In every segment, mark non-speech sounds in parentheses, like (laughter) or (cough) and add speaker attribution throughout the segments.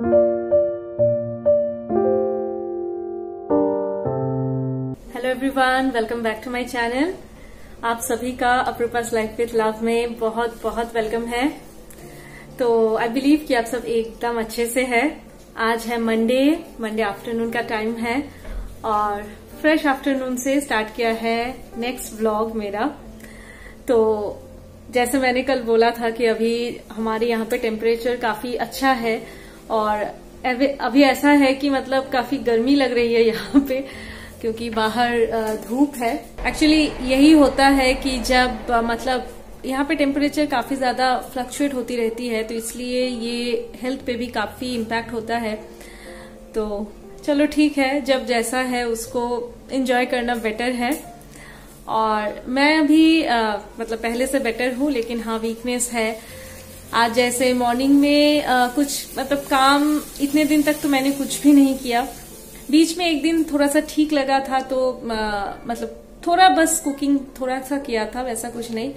Speaker 1: Hello everyone welcome back to my channel आप सभी का अप्रूपास लाइफ विथ लव में बहुत बहुत वेलकम है। तो आई बिलीव कि आप सब एकदम अच्छे से है। आज है मंडे मंडे आफ्टरनून का टाइम है और फ्रेश आफ्टरनून से स्टार्ट किया है नेक्स्ट व्लॉग मेरा। तो जैसे मैंने कल बोला था कि अभी हमारे यहाँ पे टेम्परेचर काफ़ी अच्छा है और अभी ऐसा है कि मतलब काफ़ी गर्मी लग रही है यहाँ पे, क्योंकि बाहर धूप है। एक्चुअली यही होता है कि जब मतलब यहाँ पे टेम्परेचर काफ़ी ज़्यादा फ्लक्चुएट होती रहती है तो इसलिए ये हेल्थ पे भी काफ़ी इम्पैक्ट होता है। तो चलो ठीक है, जब जैसा है उसको एंजॉय करना बेटर है। और मैं अभी मतलब पहले से बेटर हूँ, लेकिन हाँ वीकनेस है। आज जैसे मॉर्निंग में आ, कुछ मतलब काम इतने दिन तक तो मैंने कुछ भी नहीं किया। बीच में एक दिन थोड़ा सा ठीक लगा था तो आ, मतलब थोड़ा बस कुकिंग थोड़ा सा किया था वैसा कुछ नहीं।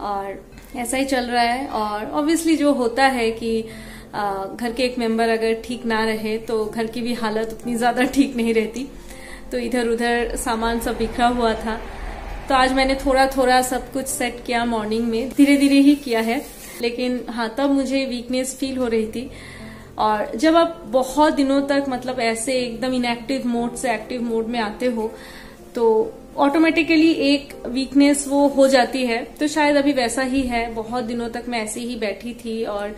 Speaker 1: और ऐसा ही चल रहा है। और ऑब्वियसली जो होता है कि आ, घर के एक मेंबर अगर ठीक ना रहे तो घर की भी हालत उतनी ज़्यादा ठीक नहीं रहती। तो इधर उधर सामान सब बिखरा हुआ था। तो आज मैंने थोड़ा थोड़ा सब कुछ सेट किया मॉर्निंग में। धीरे धीरे ही किया है। लेकिन हाँ तब मुझे वीकनेस फील हो रही थी। और जब आप बहुत दिनों तक मतलब ऐसे एकदम इनएक्टिव मोड से एक्टिव मोड में आते हो तो ऑटोमेटिकली एक वीकनेस वो हो जाती है। तो शायद अभी वैसा ही है, बहुत दिनों तक मैं ऐसे ही बैठी थी और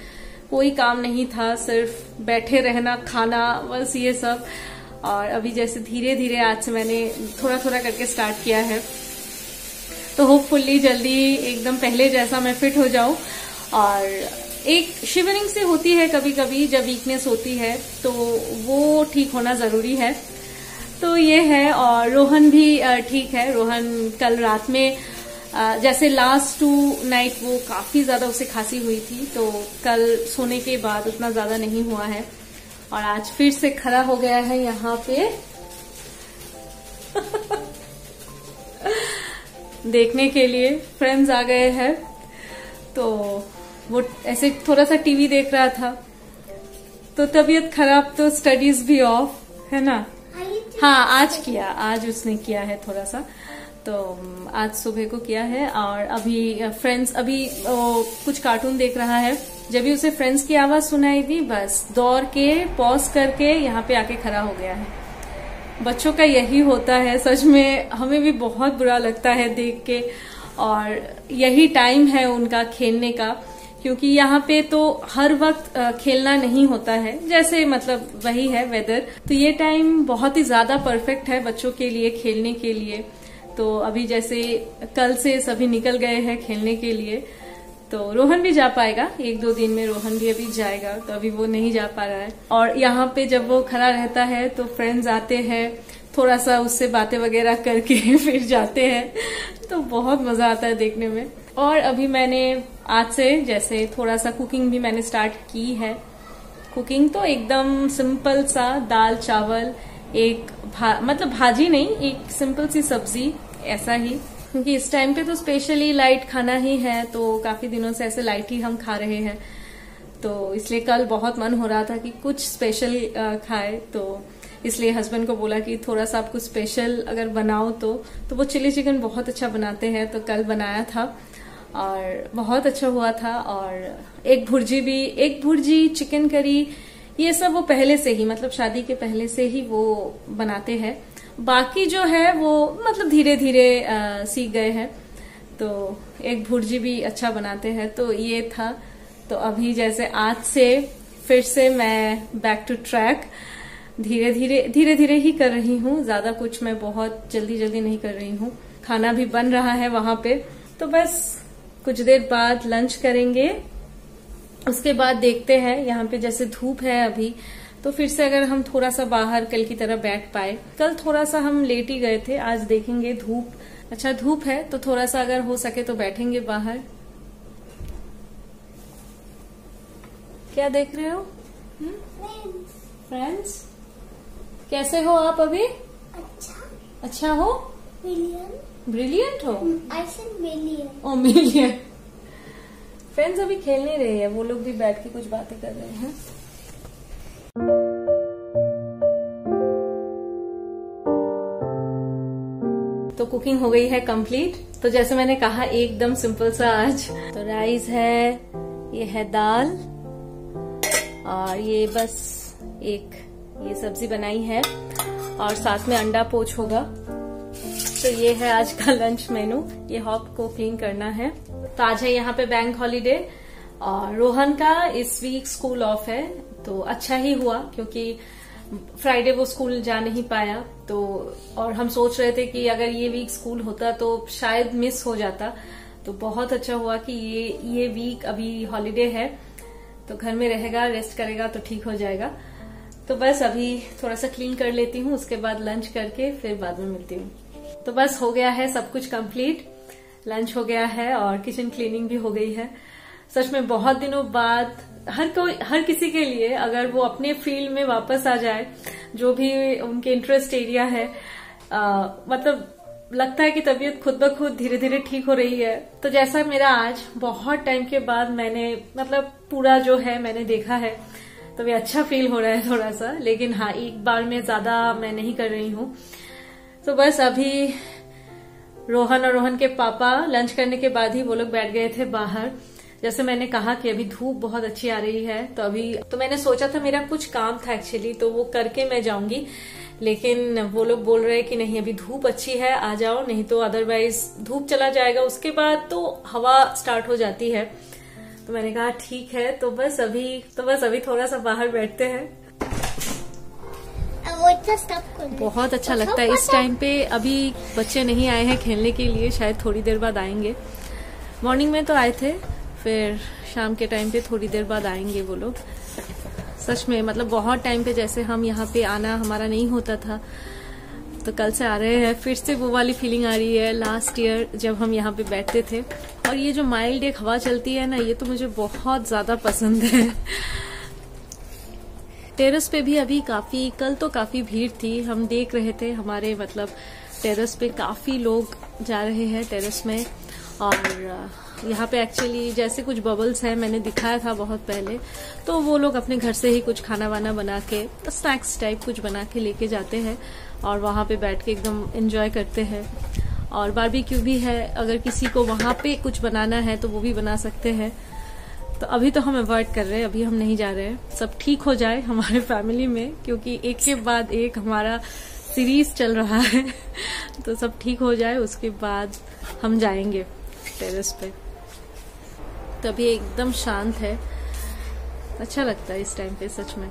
Speaker 1: कोई काम नहीं था, सिर्फ़ बैठे रहना, खाना, बस ये सब। और अभी जैसे धीरे धीरे आज से मैंने थोड़ा थोड़ा करके स्टार्ट किया है। तो होपफुल्ली जल्दी एकदम पहले जैसा मैं फिट हो जाऊँ। और एक शिवरिंग से होती है कभी कभी जब वीकनेस होती है तो वो ठीक होना ज़रूरी है। तो ये है और रोहन भी ठीक है। रोहन कल रात में जैसे लास्ट टू नाइट वो काफ़ी ज़्यादा उसे खांसी हुई थी तो कल सोने के बाद उतना ज़्यादा नहीं हुआ है। और आज फिर से खड़ा हो गया है यहाँ पे। (laughs) देखने के लिए फ्रेंड्स आ गए हैं। तो वो ऐसे थोड़ा सा टीवी देख रहा था। तो तबीयत खराब तो स्टडीज़ भी ऑफ़ है ना? हाँ आज किया आज उसने किया है थोड़ा सा तो आज सुबह को किया है और अभी फ्रेंड्स अभी ओ, कुछ कार्टून देख रहा है। जब भी उसे फ्रेंड्स की आवाज़ सुनाई थी बस दौड़ के पॉज करके यहाँ पे आके खड़ा हो गया है। बच्चों का यही होता है सच में हमें भी बहुत बुरा लगता है देख के। और यही टाइम है उनका खेलने का। क्योंकि यहाँ पे तो हर वक्त खेलना नहीं होता है। जैसे मतलब वही है वेदर तो ये टाइम बहुत ही ज़्यादा परफेक्ट है बच्चों के लिए, खेलने के लिए। तो अभी जैसे कल से सभी निकल गए हैं खेलने के लिए। तो रोहन भी जा पाएगा। एक दो दिन में रोहन भी अभी जाएगा तो अभी वो नहीं जा पा रहा है। और यहाँ पे जब वो खड़ा रहता है तो फ्रेंड्स आते हैं। थोड़ा सा उससे बातें वगैरह करके (laughs) फिर जाते हैं। तो बहुत मज़ा आता है देखने में। और अभी मैंने आज से जैसे थोड़ा सा कुकिंग भी मैंने स्टार्ट की है। कुकिंग तो एकदम सिंपल सा दाल चावल एक भा, मतलब भाजी नहीं एक सिंपल सी सब्ज़ी ऐसा ही। क्योंकि इस टाइम पे तो स्पेशली लाइट खाना ही है तो काफ़ी दिनों से ऐसे लाइट ही हम खा रहे हैं। तो इसलिए कल बहुत मन हो रहा था कि कुछ स्पेशल खाए। तो इसलिए हस्बैंड को बोला कि थोड़ा सा आपको स्पेशल अगर बनाओ तो तो वो चिली चिकन बहुत अच्छा बनाते हैं तो कल बनाया था। और बहुत अच्छा हुआ था और एक भुर्जी भी, एक भुर्जी चिकन करी ये सब वो पहले से ही मतलब शादी के पहले से ही वो बनाते हैं। बाकी जो है वो मतलब धीरे धीरे सीख गए हैं। तो एक भुर्जी भी अच्छा बनाते हैं। तो ये था। तो अभी जैसे आज से फिर से मैं बैक टू ट्रैक धीरे धीरे धीरे धीरे ही कर रही हूँ। ज़्यादा कुछ मैं बहुत जल्दी जल्दी नहीं कर रही हूँ। खाना भी बन रहा है वहाँ पे। तो बस कुछ देर बाद लंच करेंगे। उसके बाद देखते हैं यहाँ पे जैसे धूप है अभी तो फिर से अगर हम थोड़ा सा बाहर कल की तरह बैठ पाए। कल थोड़ा सा हम लेट ही गए थे आज देखेंगे धूप। अच्छा धूप है तो थोड़ा सा अगर हो सके तो बैठेंगे बाहर। क्या देख रहे हो? फ्रेंड्स कैसे हो आप अभी?
Speaker 2: अच्छा।
Speaker 1: अच्छा हो?
Speaker 2: ब्रिलियंट
Speaker 1: हो?
Speaker 2: I said million
Speaker 1: oh million friends अभी खेल नहीं रहे हैं वो लोग भी बैठ के कुछ बातें कर रहे हैं। तो कुकिंग हो गई है कंप्लीट तो जैसे मैंने कहा एकदम सिंपल सा आज। तो राइस है ये है दाल और ये बस एक ये सब्ज़ी बनाई है। और साथ में अंडा पोच होगा। तो ये है आज का लंच मेनू ये हॉप को क्लीन करना है. तो आज है यहाँ पे बैंक हॉलीडे और रोहन का इस वीक स्कूल ऑफ़ है. तो अच्छा ही हुआ क्योंकि फ्राइडे वो स्कूल जा नहीं पाया. तो और हम सोच रहे थे कि अगर ये वीक स्कूल होता तो शायद मिस हो जाता. तो बहुत अच्छा हुआ कि ये ये वीक अभी हॉलीडे है. तो घर में रहेगा रेस्ट करेगा तो ठीक हो जाएगा. तो बस अभी थोड़ा सा क्लीन कर लेती हूँ, उसके बाद लंच करके फिर बाद में मिलती हूँ. तो बस हो गया है सब कुछ कंप्लीट लंच हो गया है और किचन क्लीनिंग भी हो गई है. सच में बहुत दिनों बाद हर कोई हर किसी के लिए अगर वो अपने फ़ील्ड में वापस आ जाए जो भी उनके इंटरेस्ट एरिया है आ, मतलब लगता है कि तबीयत खुद ब खुद धीरे धीरे ठीक हो रही है. तो जैसा मेरा आज बहुत टाइम के बाद मैंने मतलब पूरा जो है मैंने देखा है तो वे अच्छा फील हो रहा है थोड़ा सा. लेकिन हाँ एक बार में ज़्यादा मैं नहीं कर रही हूँ. तो बस अभी रोहन और रोहन के पापा लंच करने के बाद ही वो लोग बैठ गए थे बाहर। जैसे मैंने कहा कि अभी धूप बहुत अच्छी आ रही है तो अभी तो मैंने सोचा था मेरा कुछ काम था एक्चुअली तो वो करके मैं जाऊँगी। लेकिन वो लोग बोल रहे हैं कि नहीं, अभी धूप अच्छी है, आ जाओ, नहीं तो अदरवाइज़ धूप चला जाएगा। उसके बाद तो हवा स्टार्ट हो जाती है। तो मैंने कहा, ठीक है तो बस अभी तो बस अभी थोड़ा सा बाहर बैठते हैं। बहुत अच्छा लगता है। इस टाइम पे अभी बच्चे नहीं आए हैं खेलने के लिए शायद थोड़ी देर बाद आएँगे। मॉर्निंग में तो आए थे फिर शाम के टाइम पे थोड़ी देर बाद आएँगे वो लोग। सच में मतलब बहुत टाइम पे जैसे हम यहाँ पे आना हमारा नहीं होता था तो कल से आ रहे हैं। फिर से वो वाली फीलिंग आ रही है लास्ट ईयर जब हम यहाँ पे बैठते थे। और ये जो माइल्ड एक हवा चलती है ना ये तो मुझे बहुत ज़्यादा पसंद है। टेरेस पे भी अभी काफ़ी, कल तो काफ़ी भीड़ थी। हम देख रहे थे हमारे मतलब टेरेस पे काफ़ी लोग जा रहे हैं टेरेस में। और यहाँ पे एक्चुअली जैसे कुछ बबल्स हैं, मैंने दिखाया था बहुत पहले। तो वो लोग अपने घर से ही कुछ खाना वाना बना के स्नैक्स टाइप कुछ बना के लेके जाते हैं। और वहाँ पे बैठ के एकदम एंजॉय करते हैं। और बारबेक्यू भी है। अगर किसी को वहाँ पे कुछ बनाना है तो वो भी बना सकते हैं। तो अभी तो हम अवॉइड कर रहे हैं, अभी हम नहीं जा रहे हैं। सब ठीक हो जाए हमारे फैमिली में, क्योंकि एक के बाद एक हमारा सीरीज़ चल रहा है। (laughs) तो सब ठीक हो जाए, उसके बाद हम जाएँगे टेरेस पे। तो अभी एकदम शांत है। अच्छा लगता है इस टाइम पे, सच में।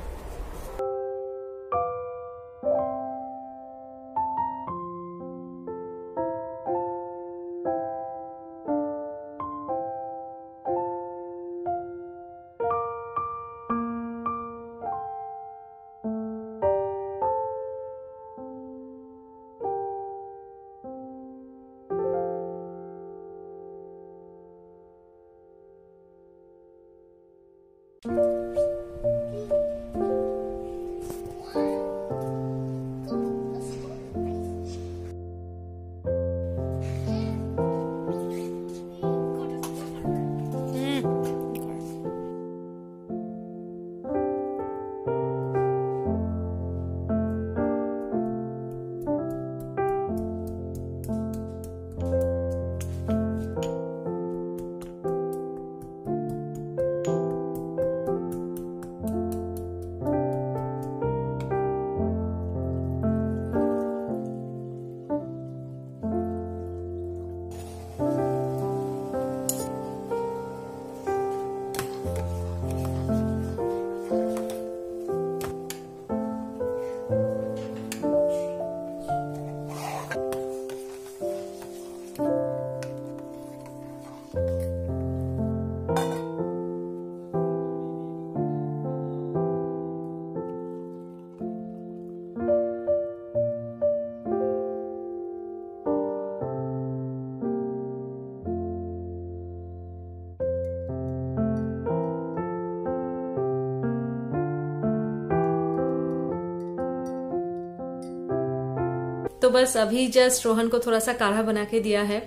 Speaker 1: तो बस अभी जस्ट रोहन को थोड़ा सा काढ़ा बना के दिया है।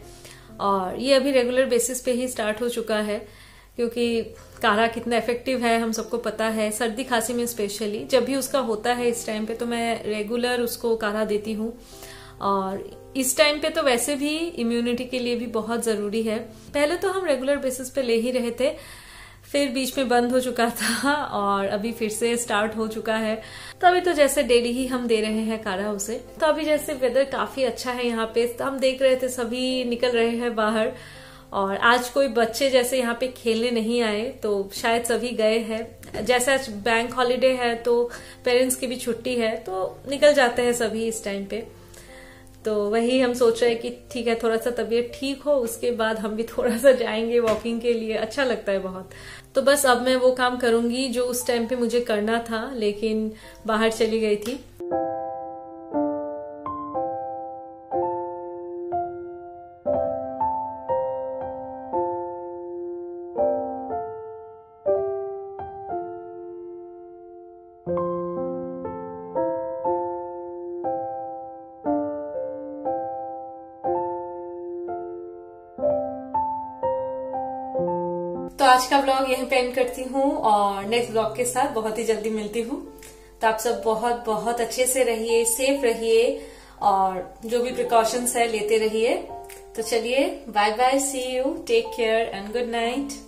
Speaker 1: और ये अभी रेगुलर बेसिस पे ही स्टार्ट हो चुका है, क्योंकि काढ़ा कितना इफ़ेक्टिव है, हम सबको पता है। सर्दी खांसी में स्पेशली जब भी उसका होता है इस टाइम पे तो मैं रेगुलर उसको काढ़ा देती हूँ। और इस टाइम पे तो वैसे भी इम्यूनिटी के लिए भी बहुत ज़रूरी है। पहले तो हम रेगुलर बेसिस पे ले ही रहे थे फिर बीच में बंद हो चुका था और अभी फिर से स्टार्ट हो चुका है। तो अभी तो जैसे डेली ही हम दे रहे हैं कारा उसे। तो अभी जैसे वेदर काफ़ी अच्छा है यहाँ पे। तो हम देख रहे थे सभी निकल रहे हैं बाहर और आज कोई बच्चे जैसे यहाँ पे खेलने नहीं आए तो शायद सभी गए हैं। जैसे आज बैंक हॉलीडे है तो पेरेंट्स की भी छुट्टी है तो निकल जाते हैं सभी इस टाइम पे। तो वही हम सोच रहे हैं कि ठीक है थोड़ा सा तबीयत ठीक हो, उसके बाद हम भी थोड़ा सा जाएँगे वॉकिंग के लिए। अच्छा लगता है बहुत। तो बस अब मैं वो काम करूँगी जो उस टाइम पे मुझे करना था, लेकिन बाहर चली गई थी। आज का ब्लॉग यहीं पे एंड करती हूँ और नेक्स्ट ब्लॉग के साथ बहुत ही जल्दी मिलती हूँ। तो आप सब बहुत बहुत अच्छे से रहिए सेफ़ रहिए और जो भी प्रिकॉशंस है लेते रहिए। तो चलिए bye bye see you take care and good night